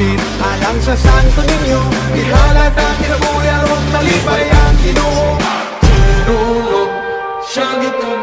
kapit Alang sa santo ninyo Ihalat ang kinabuya Huwag talipay ang ginoo. Tinulog siyang itong